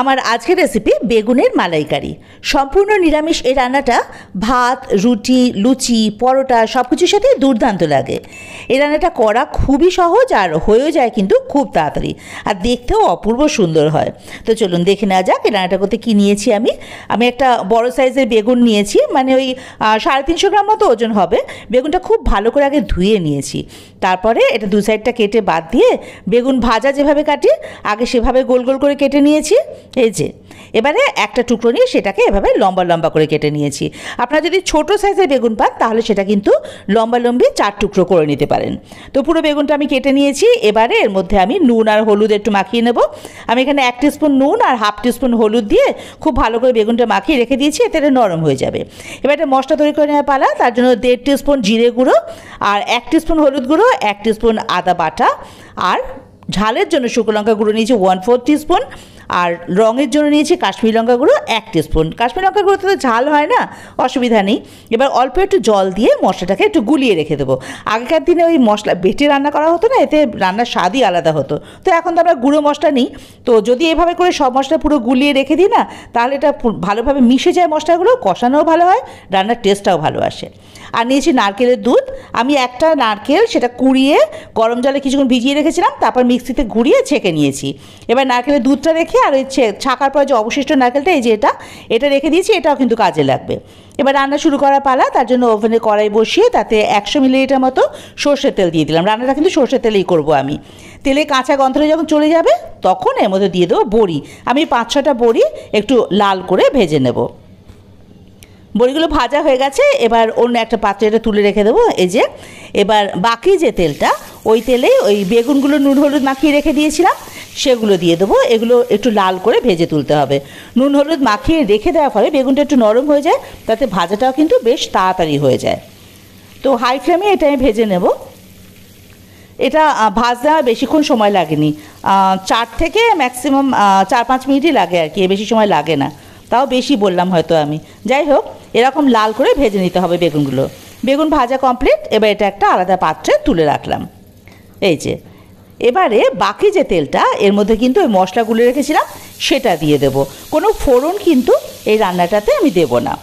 আমার আজকের রেসিপি বেগুনের মালাইকারি। সম্পূর্ণ নিরামিষ এই রান্নাটা ভাত, রুটি, লুচি, পরোটা সব কিছুর সাথে দুর্দান্ত লাগে। এই রান্নাটা করা খুবই সহজ আর হয়েও যায় কিন্তু খুব তাড়াতাড়ি আর দেখতেও অপূর্ব সুন্দর হয়। তো চলুন দেখে নেওয়া যাক এই রান্নাটা করতে কী নিয়েছি আমি। আমি একটা বড় সাইজের বেগুন নিয়েছি মানে ওই সাড়ে তিনশো গ্রাম মতো ওজন হবে। বেগুনটা খুব ভালো করে আগে ধুয়ে নিয়েছি। তারপরে এটা দু সাইডটা কেটে বাদ দিয়ে বেগুন ভাজা যেভাবে কাটি, আগে সেভাবে গোল গোল করে কেটে নিয়েছি। এই যে, এবারে একটা টুকরো নিয়ে সেটাকে এভাবে লম্বা লম্বা করে কেটে নিয়েছি। আপনারা যদি ছোট সাইজের বেগুন পান, তাহলে সেটা কিন্তু লম্বা লম্বি চার টুকরো করে নিতে পারেন। তো পুরো বেগুনটা আমি কেটে নিয়েছি। এবারে এর মধ্যে আমি নুন আর হলুদ একটু মাখিয়ে নেব। আমি এখানে এক স্পুন নুন আর হাফ স্পুন হলুদ দিয়ে খুব ভালো করে বেগুনটা মাখিয়ে রেখে দিয়েছি, এতে এটা নরম হয়ে যাবে। এবার একটা মশলা তৈরি করে নেওয়া পালা, তার জন্য দেড় স্পুন জিরে গুঁড়ো আর এক স্পুন হলুদ গুঁড়ো, এক স্পুন আদা বাটা আর ঝালের জন্য শুকনো লঙ্কা গুঁড়ো নিয়েছি ওয়ান ফোর স্পুন আর রঙের জন্য নিয়েছি কাশ্মীরি লঙ্কা গুঁড়ো এক স্পুন কাশ্মীরি লঙ্কা গুঁড়োতে তো ঝাল হয় না? অসুবিধা নেই। এবার অল্প একটু জল দিয়ে মশলাটাকে একটু গুলিয়ে রেখে দেবো। আগেকার দিনে ওই মশলা, বেটে রান্না করা হতো না, এতে রান্নার স্বাদই আলাদা হতো। তো এখন তো আমরা গুঁড়ো মশলা নিই। তো যদি এভাবে করে সব মশলা পুরো গুলিয়ে রেখে দিই না, তাহলে এটা ভালোভাবে মিশে যায় মশলাগুলো, কষানোও ভালো হয়, রান্নার টেস্টটাও ভালো আসে। আর নিয়েছি নারকেলের দুধ। আমি একটা নারকেল সেটা কুড়িয়ে গরম জলে কিছুক্ষণ ভিজিয়ে রেখেছিলাম, তারপর মিক্সিতে ঘুরিয়ে ছেঁকে নিয়েছি। এবার নারকেলের দুধটা রেখে আর ওই ছাকার পর যে অবশিষ্ট নারকেলটা, এই যে এটা এটা রেখে দিয়েছি, এটাও কিন্তু কাজে লাগবে। এবার রান্না শুরু করার পালা, তার জন্য ওভেনে কড়াই বসিয়ে তাতে একশো মিলিলিটার মতো সর্ষের তেল দিয়ে দিলাম। রান্নাটা কিন্তু সর্ষের তেলেই করব আমি। তেলে কাঁচা গন্ধটা যখন চলে যাবে, তখন এর মধ্যে দিয়ে দেবো বড়ি। আমি পাঁচ ছটা বড়ি একটু লাল করে ভেজে নেব। বড়িগুলো ভাজা হয়ে গেছে, এবার অন্য একটা পাত্রে এটা তুলে রেখে দেবো। এই যে, এবার বাকি যে তেলটা, ওই তেলে ওই বেগুনগুলো নুন হলুদ মাখিয়ে রেখে দিয়েছিলাম, সেগুলো দিয়ে দেবো। এগুলো একটু লাল করে ভেজে তুলতে হবে। নুন হলুদ মাখিয়ে রেখে দেওয়ার ফলে বেগুনটা একটু নরম হয়ে যায়, তাতে ভাজাটাও কিন্তু বেশ তাড়াতাড়ি হয়ে যায়। তো হাই ফ্লেমে এটা আমি ভেজে নেব। এটা ভাজতে আমার বেশিক্ষণ সময় লাগেনি। চার থেকে ম্যাক্সিমাম চার পাঁচ মিনিটই লাগে আর কি বেশি সময় লাগে না। তাও বেশি বললাম হয়তো আমি। যাই হোক, এরকম লাল করে ভেজে নিতে হবে বেগুনগুলো। বেগুন ভাজা কমপ্লিট এবার এটা একটা আলাদা পাত্রে তুলে রাখলাম। এই যে, এবারে বাকি যে তেলটা, এর মধ্যে কিন্তু ওই মশলাগুলো রেখেছিলাম, সেটা দিয়ে দেব। কোনো ফোড়ন কিন্তু এই রান্নাটাতে আমি দেব না।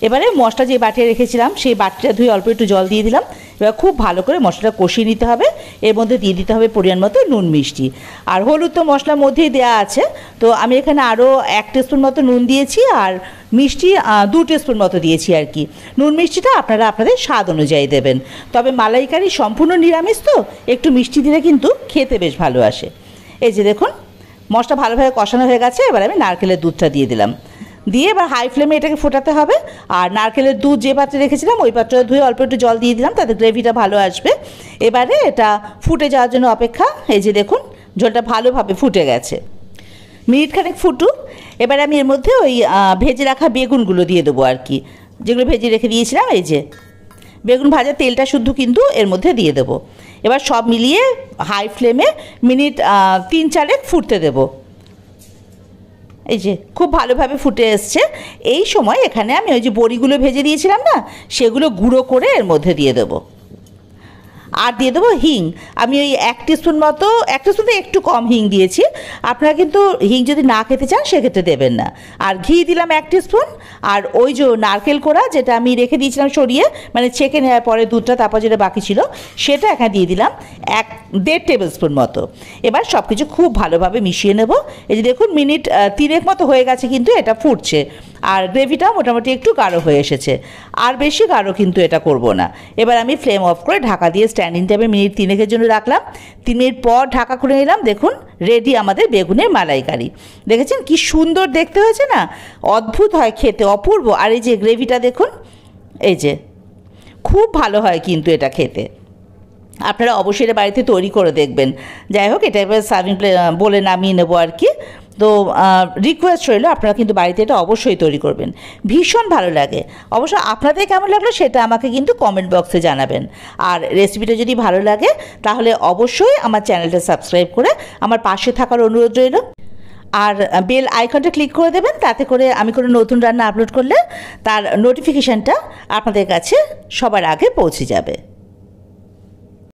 এবারে মশলা যে বাটিয়ে রেখেছিলাম, সেই বাটিটা ধুয়ে অল্প একটু জল দিয়ে দিলাম। এবার খুব ভালো করে মশলাটা কষিয়ে নিতে হবে। এর মধ্যে দিয়ে দিতে হবে পরিমাণ মতো নুন মিষ্টি। আর হলুদ তো মশলার মধ্যেই দেওয়া আছে। তো আমি এখানে আরও এক স্পুন মতো নুন দিয়েছি আর মিষ্টি দু স্পুন মতো দিয়েছি আর কি। নুন মিষ্টিটা আপনারা আপনাদের স্বাদ অনুযায়ী দেবেন। তবে মালাইকারি সম্পূর্ণ নিরামিষ তো, একটু মিষ্টি দিলে কিন্তু খেতে বেশ ভালো আসে। এই যে দেখুন, মশলা ভালোভাবে কষানো হয়ে গেছে। এবার আমি নারকেলের দুধটা দিয়ে দিলাম। দিয়ে এবার হাই ফ্লেমে এটাকে ফোটাতে হবে। আর নারকেলের দুধ যে পাত্রে রেখেছিলাম, ওই পাত্রে ধুয়ে অল্প একটু জল দিয়ে দিলাম, তাতে গ্রেভিটা ভালো আসবে। এবারে এটা ফুটে যাওয়ার জন্য অপেক্ষা, এই যে দেখুন ঝোলটা ভালোভাবে ফুটে গেছে। মিনিট খানেক ফুটুক, এবারে আমি এর মধ্যে ওই ভেজে রাখা বেগুনগুলো দিয়ে দেবো আর কি। যেগুলো ভেজে রেখে দিয়েছিলাম, এই যে। বেগুন ভাজা তেলটা শুদ্ধ কিন্তু এর মধ্যে দিয়ে দেবো। এবার সব মিলিয়ে হাই ফ্লেমে মিনিট তিন চারেক ফুটতে দেবো। এই যে খুব ভালোভাবে ফুটে এসছে। এই সময় এখানে আমি ওই যে বড়িগুলো ভেজে দিয়েছিলাম না, সেগুলো গুঁড়ো করে এর মধ্যে দিয়ে দেবো। আর দিয়ে দেবো হিং। আমি ওই এক স্পুন মতো, এক স্পুন থেকে একটু কম হিং দিয়েছি। আপনারা কিন্তু হিং যদি না খেতে চান, সেক্ষেত্রে দেবেন না। আর ঘি দিলাম এক স্পুন আর ওই যে নারকেল কোড়া যেটা আমি রেখে দিয়েছিলাম সরিয়ে মানে ছেঁকে নেওয়ার পরে দুধটা, তারপর যেটা বাকি ছিল, সেটা এখানে দিয়ে দিলাম এক, দেড় টেবিল স্পুন মতো। এবার সব কিছু খুব ভালোভাবে মিশিয়ে নেব। এই যে দেখুন, মিনিট তিনেক মতো হয়ে গেছে কিন্তু এটা ফুটছে। আর গ্রেভিটা মোটামুটি একটু গাঢ় হয়ে এসেছে। আর বেশি গাঢ় কিন্তু এটা করব না। এবার আমি ফ্লেম অফ করে ঢাকা দিয়ে স্ট্যান্ডিং টাইমে মিনিট তিনেকের জন্য রাখলাম। তিন মিনিট পর ঢাকা খুলে নিলাম, দেখুন রেডি আমাদের বেগুনের মালাইকারি। দেখেছেন কি সুন্দর দেখতে হয়েছে না? অদ্ভুত হয় খেতে, অপূর্ব। আর এই যে গ্রেভিটা দেখুন, এই যে, খুব ভালো হয় কিন্তু এটা খেতে। আপনারা অবশ্যই বাড়িতে তৈরি করে দেখবেন। যাই হোক, এটা এবার সার্ভিং প্লে বলে নামিয়ে নেব আর কি। তো রিকোয়েস্ট রইল, আপনারা কিন্তু বাড়িতে এটা অবশ্যই তৈরি করবেন। ভীষণ ভালো লাগে। অবশ্য আপনাদের কেমন লাগল সেটা আমাকে কিন্তু কমেন্ট বক্সে জানাবেন। আর রেসিপিটা যদি ভালো লাগে, তাহলে অবশ্যই আমার চ্যানেলটা সাবস্ক্রাইব করে আমার পাশে থাকার অনুরোধ রইল। আর বেল আইকনটা ক্লিক করে দেবেন, তাতে করে আমি কোনো নতুন রান্না আপলোড করলে তার নোটিফিকেশানটা আপনাদের কাছে সবার আগে পৌঁছে যাবে।